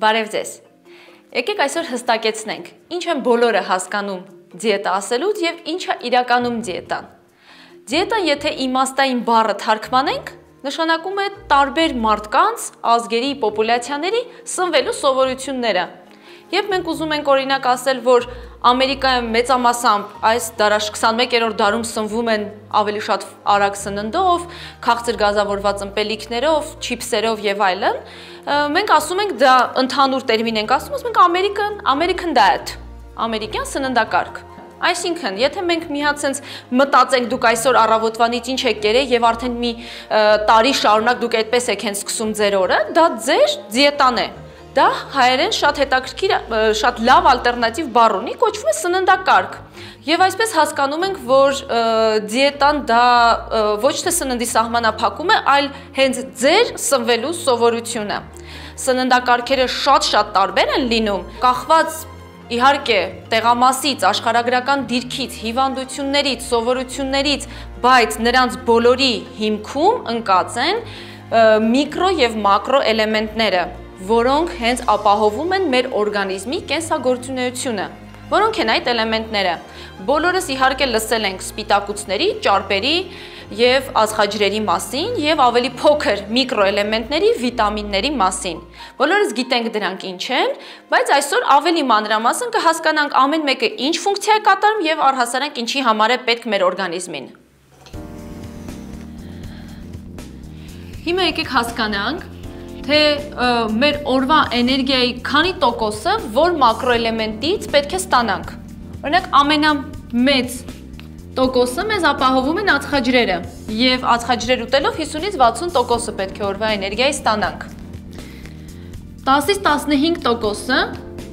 Բարև ձեզ։ Եկեք այսօր հստակեցնենք, ինչ են բոլորը հասկանում դիետա ասելուց եւ ինչ է իրականում դիետան։ Դիետան, եթե իմաստային բառը թարգմանենք, նշանակում է տարբեր մարդկանց, ազգերի, պոպուլյացիաների սնվելու սովորությունները, Եվ մենք ուզում ենք օրինակ ասել, որ Ամերիկայում մեծամասամբ այս դարաշ 21-րդ դարում սնվում են ավելի շատ արագ սննդով, քաղցր գազավորված ըմպելիքներով, չիփսերով եւ այլն, մենք ասում ենք դա ընդհանուր տերմին ենք ասում, ասում ենք American American diet, ամերիկյան սննդակարգ։ Այսինքն, եթե մենք միհատ sense մտածենք դուք այսօր առավոտվանից ինչ եք կերել եւ արդեն մի տարի շարունակ դուք այդպես եք հենց սկսում ձեր օրը, դա ձեր դիետան է Դա հայերեն շատ հետաքրքիր, շատ լավ ալտերնատիվ բառ ունի, կոչվում է սննդակարգ։ Եվ այսպես հասկանում ենք, որ դիետան դա ոչ թե սննդի սահմանափակում է, այլ հենց ձեր սնվելու սովորությունը։ Սննդակարգերը շատ-շատ տարբեր են լինում, կախված իհարկե տեղամասից, աշխարհագրական դիրքից, հիվանդություններից, սովորություններից, բայց նրանց բոլորի հիմքում ընկած են միկրո եւ մակրո էլեմենտները, որոնք հենց ապահովում են մեր օրգանիզմի կենսագործունեությունը։ Որոնք են այդ էլեմենտները։ Բոլորս իհարկե լսել ենք սպիտակուցների, ճարպերի եւ ածխաջրերի մասին եւ ավելի փոքր միկրոէլեմենտների, վիտամինների մասին։ Բոլորս գիտենք դրանք ինչ են, բայց այսօր ավելի մանրամասն կհասկանանք ամեն մեկը ինչ ֆունկցիա է կատարում եւ առհասարակ ինչի համար է պետք մեր օրգանիզմին։ Հիմա եկեք հասկանանք, թե մեր օրվա էներգիայի քանի տոկոսը որ մակրոէլեմենտից պետք է ստանանք։ Օրինակ ամենամեծ տոկոսը մեզ ապահովում են ածխաջրերը եւ ածխաջրեր ուտելով 50-ից 60%-ը պետք է օրվա էներգիայի ստանանք։ 10-ից 15%-ը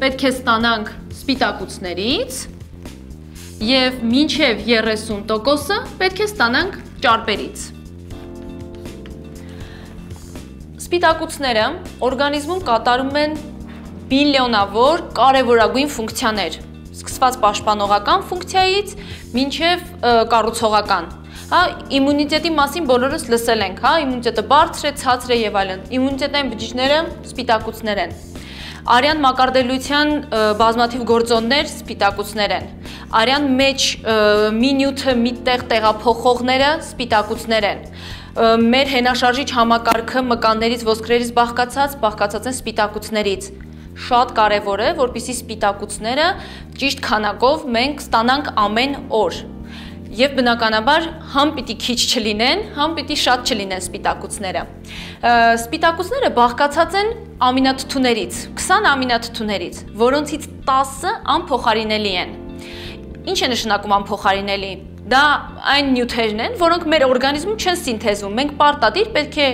պետք է ստանանք սպիտակուցներից եւ մինչեւ 30%-ը պետք է ստանանք ճարպերից։ Սպիտակուցները օրգանիզմում կատարում են բիլիոնավոր կարևորագույն ֆունկցիաներ, սկսված պաշտպանողական ֆունկցիայից մինչև կառուցողական։ Հա, իմունիտետի մասին բոլորս լսել ենք, հա, իմունիտետը բարձր է, ցածր է եւ այլն։ Իմունիտետային բջիջները սպիտակուցներ են։ Արյան մակարդելության բազմաթիվ գործոններ սպիտակուցներ են։ Արյան մեջ մի նյութը մի տեղ տեղափոխողները սպիտակուցներ են մեր հենաշարժիչ համակարգը մկաններից, ոսկրերից բաղկացած, բաղկացած են սպիտակուցներից շատ կարևոր է, որpիսի սպիտակուցները ճիշտ քանակով մենք ստանանք ամեն օր։ Եվ բնականաբար համ պիտի քիչ չլինեն, համ պիտի շատ չլինեն սպիտակուցները։ Սպիտակուցները բաղկացած են ամինաթթուներից, 20 ամինաթթուներից, որոնցից 10-ը անփոխարինելի են։ Ինչ է նշանակում անփոխարինելի։ Դա այն նյութերն են, որոնք մեր օրգանիզմում չեն սինթեզվում։ Մենք պարտադիր պետք է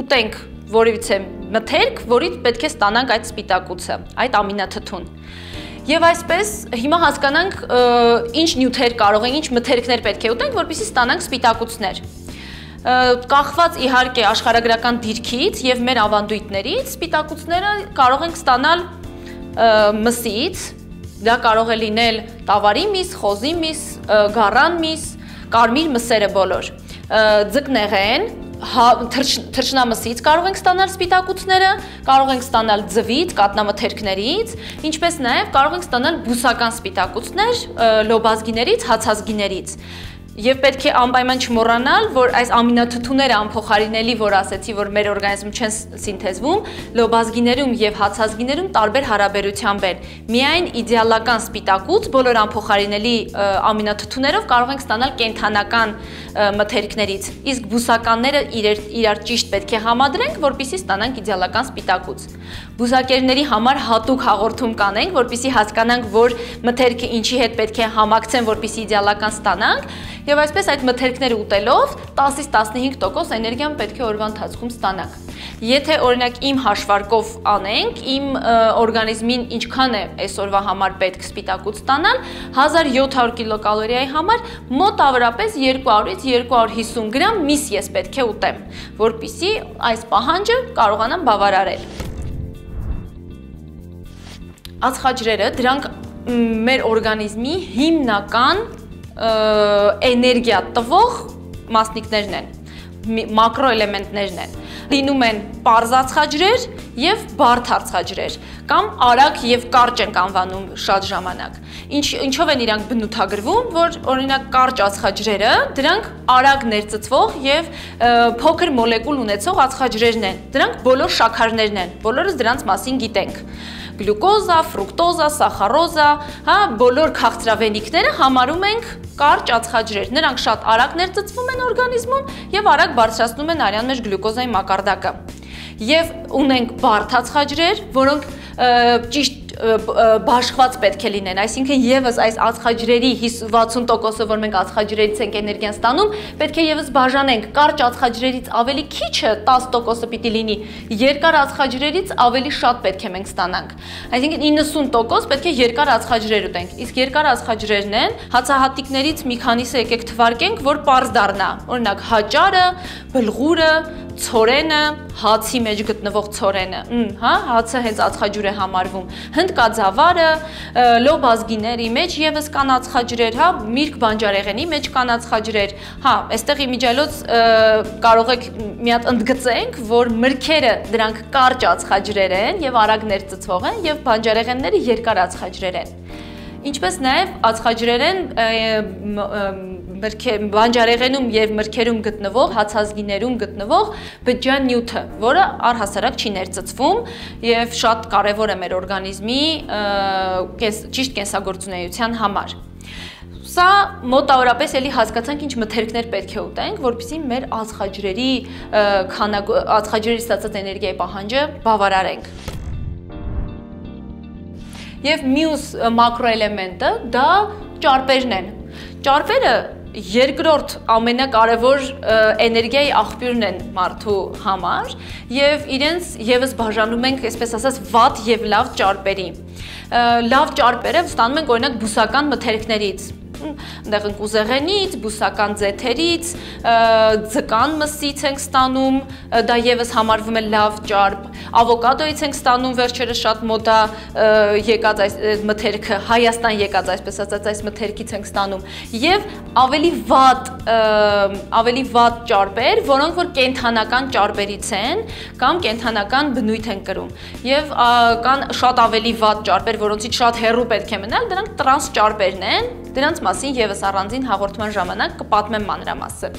ուտենք որևիցե մթերք, որից պետք է ստանանք այդ սպիտակուցը, այդ ամինաթթուն։ Եվ այսպես հիմա հասկանանք ինչ նյութեր կարող են, ինչ մթերքներ պետք է ուտենք, որպեսզի ստանանք սպիտակուցներ կախված իհարկե աշխարհագրական դիրքից եւ մեր ավանդույթներից սպիտակուցները կարող ենք ստանալ մսից, Դա կարող է լինել տավարի միս, խոզի միս, գառան միս, կարմիր մսերը բոլոր։ Ձկնեղեն, հա, թրջնամսից կարող ենք ստանալ սպիտակուցները, կարող ենք ստանալ ձվից, կատնամթերքներից, ինչպես նաև կարող ենք ստանալ բուսական սպիտակուցներ լոբազգիներից, հացազգիներից։ Եվ պետք է անպայման չմոռանալ, որ այս ամինաթթուները անփոխարինելի, որ ասեցի, որ մեր օրգանիզմում չեն սինթեզվում, լոբազգիներում եւ հացազգիներում տարբեր հարաբերությամբ են։ Միայն իդեալական սպիտակուց բոլոր անփոխարինելի ամինաթթուներով կարող ենք ստանալ կենթանական մթերքներից, իսկ բուսականները իրար, իրար ճիշտ պետք է համադրենք, որpիսի ստանանք իդեալական սպիտակուց։ Բուսակերների համար հատուկ հաղորդում կանենք, որpիսի հասկանանք, որ մթերքը ինչի հետ պետք է համակցեն, որpիսի իդեալական ստանանք Եվ այսպես այդ մթերքները ուտելով 10-ից 15% էներգիան պետք է օրվա ընթացքում ստանանք։ Եթե օրինակ իմ հաշվարկով անենք, իմ օրգանիզմին ինչքան է այսօրվա համար պետք սպիտակուց ստանալ, 1700 կիլոկալորիայի համար մոտ ավրապես 200-ից 250 գրամ միս ես պետք է ուտեմ, որpիսի այս պահանջը կարողանամ բավարարել։ Ածխաջրերը դրանք մեր օրգանիզմի հիմնական էներգիա տվող մասնիկներն են մակրոէլեմենտներն են։ լինում են པարզ ածխաջրեր եւ բարդ ածխաջրեր կամ արագ եւ կարճ են անվանում շատ ժամանակ։ Ինչ ինչով են իրանք բնութագրվում, որ օրինակ կարճ ածխաջրերը դրանք արագ ներծծվող եւ փոքր մոլեկուլ ունեցող ածխաջրերն են։ Դրանք բոլոր շաքարներն են։ Բոլորս դրանց մասին գիտենք գլյուկոզա, ֆրուկտոզա, սախարոզա, հա, բոլոր քաղցրավենիքները համարում ենք կարճ ածխաջրեր։ Նրանք շատ արագ ներծծվում են օրգանիզմում եւ արագ բարձրացնում են արյան մեջ գլյուկոզայի մակարդակը։ Եվ ունենք բարդ ածխաջրեր, որոնք ճիշտ բաշխված պետք է լինեն, այսինքն եւս այս ածխաջրերի 60%-ը, որ մենք ածխաջրերից ենք էներգիան ստանում, պետք է եւս բաժանենք կարճ ածխաջրերից ավելի քիչը 10%-ը պիտի լինի, երկար ածխաջրերից ավելի շատ պետք է մենք ստանանք։ Այսինքն 90% պետք է երկար ածխաջրեր ուտենք։ Իսկ երկար ածխաջրերն են հացահատիկներից մի քանիսը եկեք թվարկենք, որ པարզ դառնա։ Օրինակ հաճարը, բլղուրը, ցորենը, հացի մեջ գտնվող ցորենը, հա, հացը հենց ածխաջուր է համարվում։ Հնդկաձավարը, լոբ ազգիների մեջ եւս կան ածխաջրեր, հա, միրգ բանջարեղենի մեջ կան ածխաջրեր։ Հա, այստեղ իմիջիալոց կարող եք մի հատ ընդգծենք, որ մրգերը դրանք կարճ ածխաջրեր են եւ արագ ներծծվող են եւ բանջարեղենները երկար ածխաջրեր են։ Ինչպես նաև ածխաջրեր են բանջարեղենում եւ մրգերում գտնվող հացազգիներում գտնվող բջջան նյութը, որը առհասարակ չի ներծծվում եւ շատ կարեւոր է մեր օրգանիզմի ճիշտ կենսագործունեության համար։ Սա մոտավորապես էլի հասկացանք ինչ մթերքներ պետք է ուտենք, որպեսզի մեր ածխաջրերի քանակ ածխաջրերի ստացած էներգիայի պահանջը բավարարենք։ Եվ մյուս մակրոէլեմենտը դա ճարպերն են։ Ճարպերը երկրորդ ամենակարևոր էներգիայի աղբյուրն են մարդու համար եւ իրենց եւս բաժանում ենք, այսպես ասած, վատ եւ լավ ճարպերի։ Լավ ճարպերը ստանում ենք օրինակ բուսական մթերքներից, այնտեղ ենք ուզեղենից, բուսական ձեթերից, ձկան մսից ենք ստանում, դա եւս համարվում է լավ ճարպ, ավոկադոից ենք ստանում վերջերս շատ մոդա եկած այս մթերքը, Հայաստան եկած այսպես ասած այս մթերքից ենք ստանում եւ ավելի վատ ավելի վատ ճարպեր, որոնք որ կենթանական ճարպերից են կամ կենթանական բնույթ են կրում։ Եվ կան շատ ավելի վատ ճարպեր, որոնցից շատ հեռու պետք է մնալ, դրանք տրանս ճարպերն են, Դրանց մասին եւս առանձին հաղորդման ժամանակ կպատմեմ մանրամասը։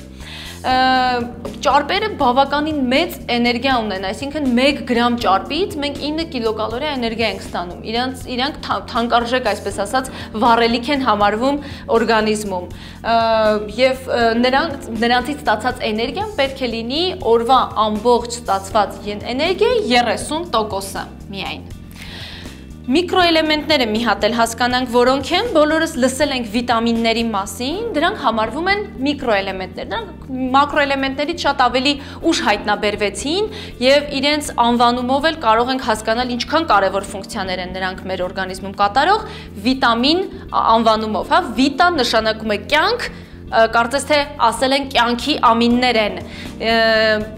Ճարպերը բավականին մեծ էներգիա ունեն, այսինքն 1 գրամ ճարպից մենք 9 կիլոկալորիա էներգիա ենք ստանում։ Իրանց իրանք թանկարժեք, այսպես ասած, վառելիք են համարվում օրգանիզմում։ Եվ նրանք նրանցից ստացած էներգիան պետք է լինի օրվա ամբողջ ստացված էներգիայի 30%-ը միայն։ Միկրոէլեմենտները մի հատ էլ հասկանանք, որոնք են, բոլորս լսել ենք վիտամինների մասին, դրանք համարվում են միկրոէլեմենտներ։ Դրանք մակրոէլեմենտներից շատ ավելի ուշ հայտնաբերվեցին եւ իրենց անվանումով էլ կարող ենք հասկանալ ինչքան կարեւոր ֆունկցիաներ են նրանք մեր օրգանիզմում կատարող վիտամին անվանումով, հա, վիտա նշանակում է կյանք, կարծես թե ասել են կյանքի ամիններ են։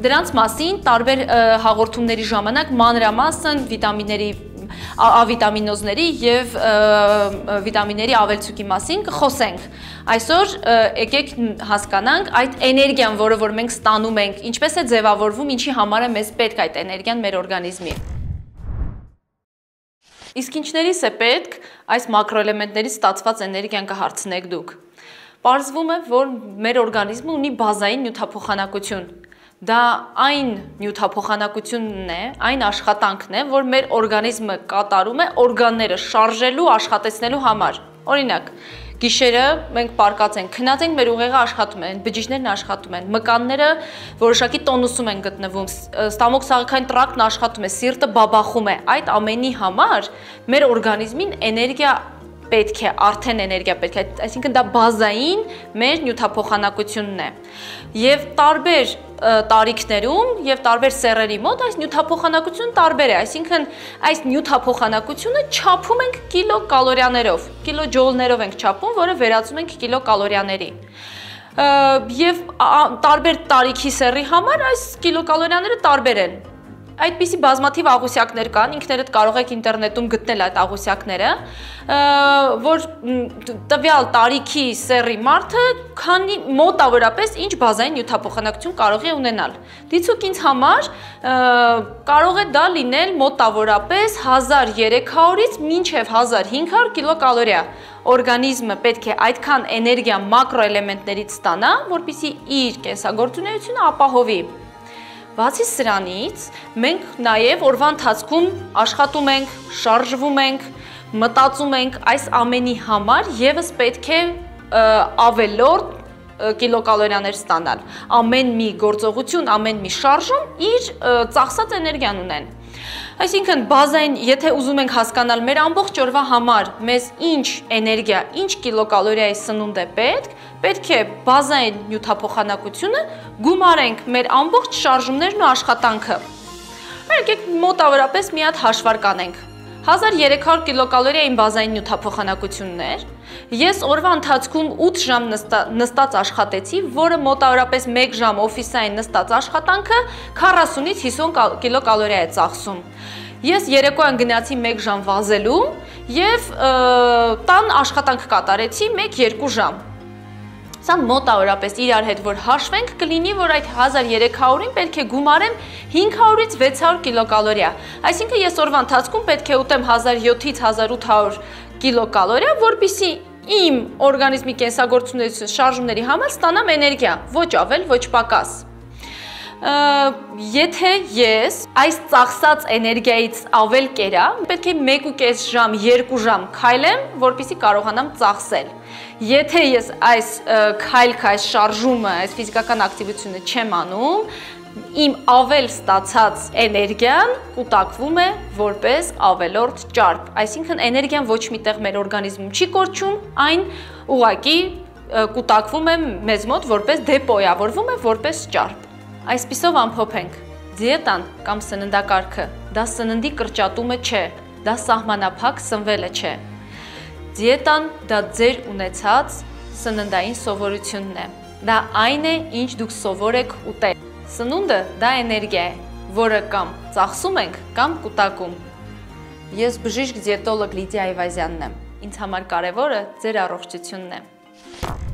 Դրանց մասին տարբեր հաղորդումների ժամանակ մանրամասն վիտամինների ավիտամինոզների եւ վիտամինների ավելցուկի մասին կխոսենք։ Այսօր եկեք հասկանանք այդ էներգիան, որը որ մենք ստանում ենք, ինչպես է ձևավորվում, ինչի համար է մեզ պետք այդ էներգիան մեր օրգանիզմի։ Իսկ ինչներիս է պետք այս մակրոէլեմենտներից ստացված էներգիան կհարցնեք դուք։ Պարզվում է, որ մեր օրգանիզմը ունի բազային նյութափոխանակություն, Դա այն նյութափոխանակությունն է, այն աշխատանքն է, որ մեր օրգանիզմը կատարում է օրգանները շարժելու, աշխատեցնելու համար։ Օրինակ, գիշերը մենք պարկած ենք, քնած ենք, մեր ուղեղը աշխատում է, բջիջներն աշխատում են, մկանները որոշակի տոնուսում են գտնվում, ստամոք սաղքային տրակտն աշխատում է, սիրտը բաբախում է։ Այդ ամենի համար մեր օրգանիզմին էներգիա պետք է, արդեն էներգիա պետք է, այսինքն դա բազային մեր նյութափոխանակությունն է։ Եվ տարբեր տարիքներում եւ տարբեր սեռերի մոտ այս նյութափոխանակությունը տարբեր է, այսինքն այս նյութափոխանակությունը չափում ենք կիլոկալորիաներով, կիլոջոուլներով ենք չափում, որը վերածում ենք կիլոկալորիաների եւ տարբեր տարիքի սեռի համար այս կիլոկալորիաները տարբեր են այդպիսի բազմաթիվ աղուսակներ կան, ինքներդ կարող եք ինտերնետում գտնել այդ աղուսակները, որ տվյալ տարիքի սերի մարդը քանի մոտավորապես ինչ բազային նյութափոխանակություն կարող է ունենալ։ Դիցուք ինձ համար կարող է դա լինել մոտավորապես 1300-ից մինչև 1500 կիլոկալորիա օրգանիզմը պետք է այդքան էներգիա մակրոէլեմենտներից ստանա, որpիսի իր կենսագործունեությունը ապահովի։ Բացի սրանից, մենք նաև օրվա ընթացքում աշխատում ենք, շարժվում ենք, մտածում ենք այս ամենի համար եւս պետք է ավելորդ կիլոկալորիաներ ստանալ։ Ամեն մի գործողություն, ամեն մի շարժում իր ծախսած էներգիան ունեն։ Այսինքն բազային, եթե ուզում ենք հասկանալ մեր ամբողջ օրվա համար մեզ ինչ էներգիա, ինչ կիլոկալորիա է սնունդ է պետք, պետք է բազային նյութափոխանակությունը գումարենք մեր ամբողջ շարժումներն ու աշխատանքը։ Եկեք մոտավորապես մի հատ հաշվարկ անենք։ 1300 կիլոկալորիա իմ բազային նյութափոխանակությունն էր, Ես օրվա ընթացքում 8 ժամ նստա, նստած աշխատեցի, որը մոտավորապես 1 ժամ օֆիսային նստած աշխատանքը 40-ից 50 կիլոկալորիա է ծախսում։ Ես երեկոյան գնացի 1 ժամ վազելու եւ տան աշխատանք կատարեցի 1-2 ժամ։ Սա մոտավորապես իրար հետ որ հաշվենք կլինի, որ այդ 1300-ին պետք է գումարեմ 500-ից 600 կիլոկալորիա։ Այսինքն ես օրվա ընթացքում պետք է ուտեմ 1007-ից 1800 կիլոկալորիա, որբիսի իմ օրգանիզմի կենսագործունեության շարժումների համար ստանամ էներգիա, ոչ ավել, ոչ պակաս։ Եթե ես այս ծախսած էներգիայից ավել կերա, պետք է 1.5 ժամ, 2 ժամ քայլեմ, որpիսի կարողանամ ծախսել։ Եթե ես այս քայլք, այս շարժումը, այս ֆիզիկական ակտիվությունը չեմ անում, իմ ավել ստացած էներգիան կուտակվում է որպես ավելորդ ճարպ։ Այսինքն էներգիան ոչ միտեղ մեր օրգանիզմում չի կորչում, այն ուղակի կուտակվում է մեզ մոտ որպես դեպոյավորվում է որպես ճարպ։ Այսպիսով ամփոփենք. դիետան կամ սննդակարգը դա սննդի կրճատումը չէ, դա սահմանափակ սնվելը չէ։ Դիետան դա ձեր ունեցած սննդային սովորությունն է։ Դա այն է, ինչ դուք սովոր եք ուտել։ Սնունդը դա էներգիա է, որը կամ ծախսում ենք, կամ կուտակում։ Ես բժիշկ դիետոլոգ Լիդիա Այվազյանն եմ։ Ինձ համար կարևորը ձեր առողջությունն է։